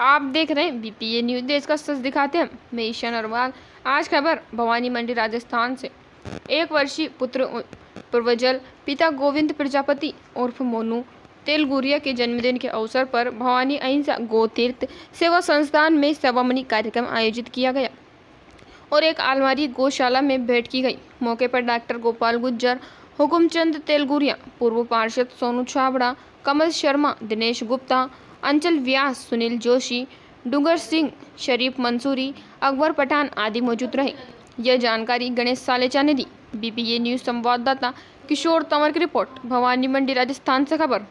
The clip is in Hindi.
आप देख रहे हैं बीपीए न्यूज़ देश का सच दिखाते हैं, मैं ईशान अग्रवाल आज खबर, भवानी मंडी राजस्थान से। एक वर्षीय पुत्र पूर्वजल, पिता गोविंद प्रजापति उर्फ़ मोनू तेलगुरिया के जन्मदिन के अवसर पर भवानी अहिंसा गो तीर्थ सेवा संस्थान में सवामनी कार्यक्रम आयोजित किया गया और एक आलमारी गौशाला में भेंट की गई। मौके पर डॉक्टर गोपाल गुज्जर, हुकुमचंद तेलगुरिया पूर्व पार्षद सोनू छाबड़ा, कमल शर्मा, दिनेश गुप्ता अंचल व्यास, सुनील जोशी, डूंगर सिंह, शरीफ मंसूरी, अकबर पठान आदि मौजूद रहे। यह जानकारी गणेश सालेचा ने दी बीपीए न्यूज़ संवाददाता किशोर तंवर की रिपोर्ट, भवानी मंडी, राजस्थान से खबर।